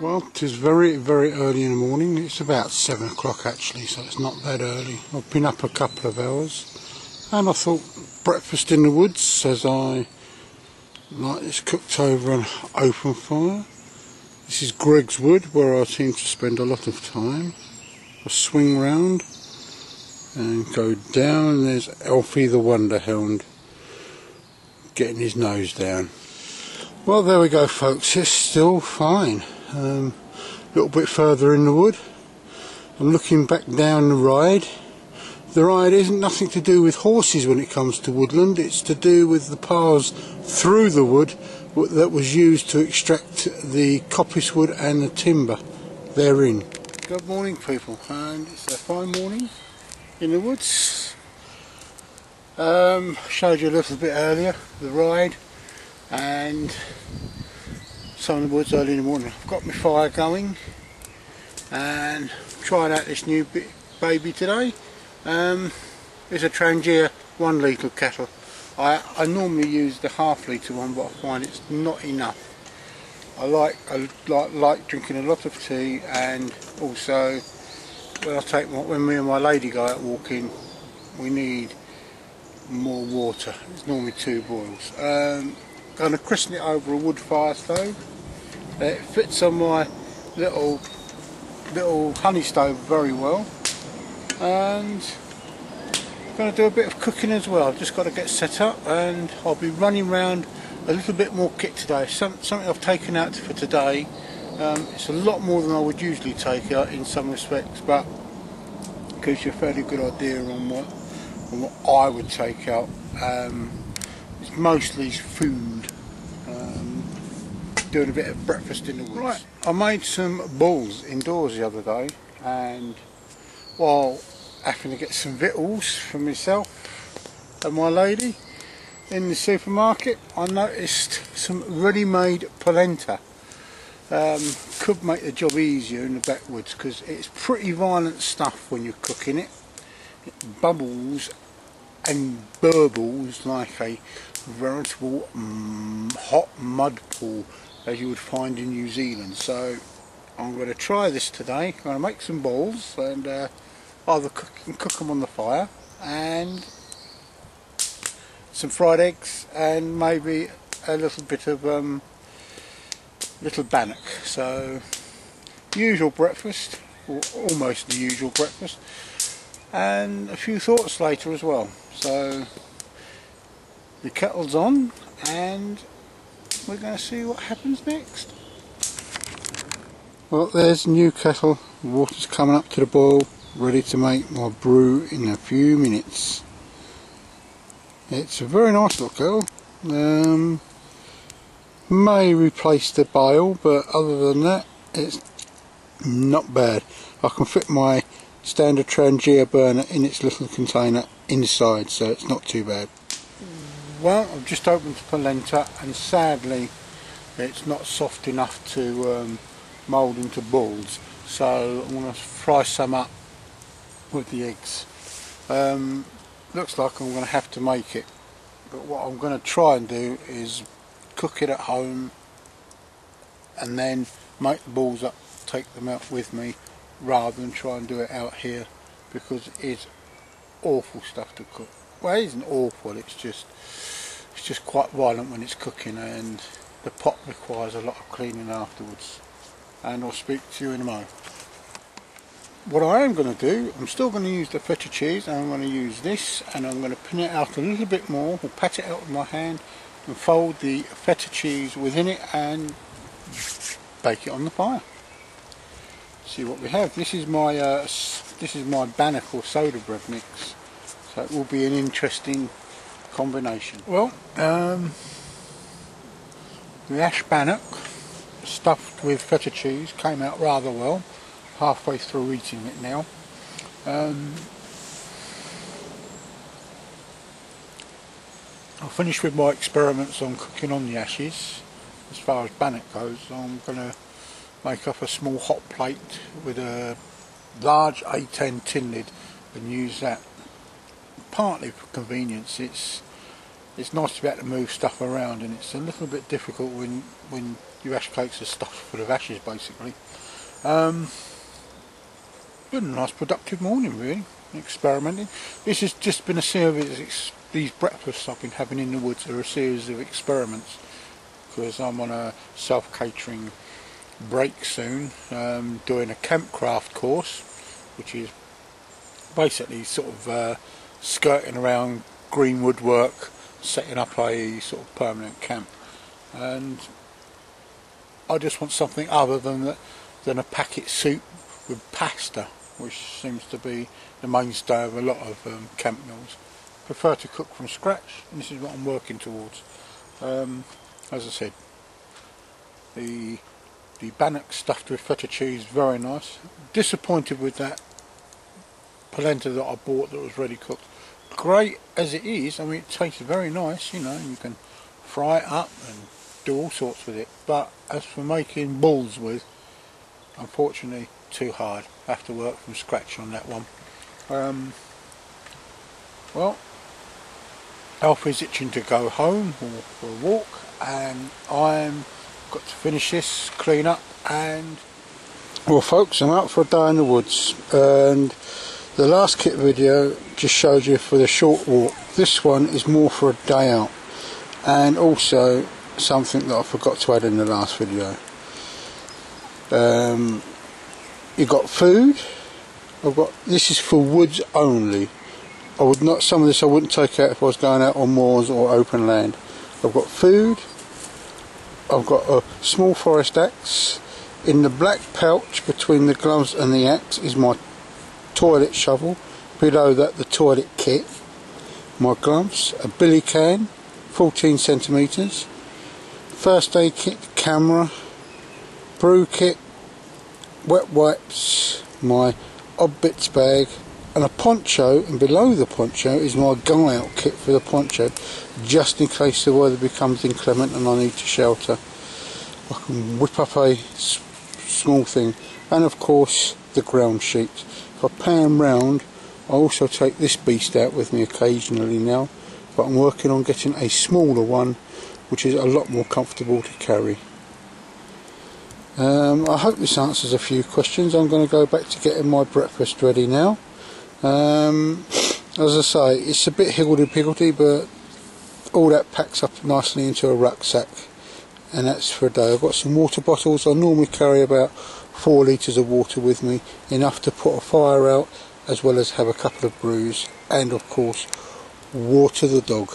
Well, it is very, very early in the morning. It's about seven o'clock actually, so it's not that early. I've been up a couple of hours, and I thought breakfast in the woods, as I like this cooked over an open fire. This is Greg's Wood, where I seem to spend a lot of time. I swing round and go down, there's Alfie the Wonderhound getting his nose down. Well, there we go, folks. It's still fine um, a little bit further in the wood. I'm looking back down the ride. The ride isn't nothing to do with horses when it comes to woodland, it's to do with the paths through the wood that was used to extract the coppice wood and the timber therein. Good morning people, and it's a fine morning in the woods. Um, showed you a little bit earlier, the ride, and some of the woods early in the morning. I've got my fire going and tried out this new baby today. Um, it's a Trangia one litre kettle. I, I normally use the half litre one but I find it's not enough. I like I like, like drinking a lot of tea and also when I take my, when me and my lady go out walking we need more water. It's normally two boils. Um, going to christen it over a wood fire stove it fits on my little little honey stove very well and I'm going to do a bit of cooking as well. I've just got to get set up and I'll be running around a little bit more kit today. Some, something I've taken out for today. Um, it's a lot more than I would usually take out in some respects but gives you a fairly good idea on what, on what I would take out. Um, it's mostly food doing a bit of breakfast in the woods. Right, I made some balls indoors the other day and while having to get some victuals for myself and my lady in the supermarket I noticed some ready-made polenta. Um, could make the job easier in the backwoods because it's pretty violent stuff when you're cooking it. It bubbles and burbles like a veritable mm, hot mud pool as you would find in New Zealand. So I'm going to try this today. I'm going to make some balls and uh, either cook, cook them on the fire and some fried eggs and maybe a little bit of um, little bannock. So usual breakfast, or almost the usual breakfast, and a few thoughts later as well. So the kettle's on and we're going to see what happens next. Well there's new kettle, water's coming up to the boil, ready to make my brew in a few minutes. It's a very nice little kettle. Um, may replace the bale but other than that it's not bad. I can fit my standard Trangia burner in its little container inside so it's not too bad. Well, I've just opened the polenta and sadly it's not soft enough to um, mould into balls so I'm going to fry some up with the eggs. Um, looks like I'm going to have to make it but what I'm going to try and do is cook it at home and then make the balls up, take them out with me rather than try and do it out here because it is awful stuff to cook. Well it isn't awful, it's just it's just quite violent when it's cooking and the pot requires a lot of cleaning afterwards and I'll speak to you in a moment. What I am going to do, I'm still going to use the feta cheese and I'm going to use this and I'm going to pin it out a little bit more or pat it out with my hand and fold the feta cheese within it and bake it on the fire. See what we have. This is my uh, this is my bannock or soda bread mix so it will be an interesting combination. Well, um, the ash bannock stuffed with feta cheese came out rather well. Halfway through eating it now. Um, I'll finish with my experiments on cooking on the ashes. As far as bannock goes, I'm going to make up a small hot plate with a large A10 tin lid and use that partly for convenience. It's it's nice to be able to move stuff around and it's a little bit difficult when when your ash cakes are stuffed full of ashes basically. Um, been a nice productive morning really, experimenting. This has just been a series, of these breakfasts I've been having in the woods are a series of experiments because I'm on a self-catering break soon um, doing a campcraft course which is basically sort of uh, skirting around green woodwork setting up a sort of permanent camp. And I just want something other than than a packet soup with pasta which seems to be the mainstay of a lot of um, camp meals. Prefer to cook from scratch and this is what I'm working towards. Um, as I said the the bannock stuffed with feta cheese, very nice. Disappointed with that polenta that I bought that was ready cooked. Great as it is, I mean it tastes very nice, you know, you can fry it up and do all sorts with it. But as for making balls with, unfortunately too hard. have to work from scratch on that one. Um, well, Alfie's itching to go home or for a walk and I'm got to finish this, clean up and well folks I'm out for a day in the woods. And the last kit video just showed you for the short walk. This one is more for a day out. And also something that I forgot to add in the last video. Um, you got food. I've got this is for woods only. I would not some of this I wouldn't take out if I was going out on moors or open land. I've got food I've got a small forest axe. In the black pouch between the gloves and the axe is my toilet shovel. Below that the toilet kit. My gloves, a billy can, 14 centimetres. First aid kit, camera, brew kit, wet wipes, my odd bits bag, and a poncho and below the poncho is my guy out kit for the poncho just in case the weather becomes inclement and I need to shelter. I can whip up a small thing. And of course the ground sheet. If I pan round I also take this beast out with me occasionally now but I'm working on getting a smaller one which is a lot more comfortable to carry. Um, I hope this answers a few questions. I'm going to go back to getting my breakfast ready now um, as I say, it's a bit higgledy-piggledy, but all that packs up nicely into a rucksack, and that's for a day. I've got some water bottles. I normally carry about four litres of water with me, enough to put a fire out, as well as have a couple of brews, and of course, water the dog.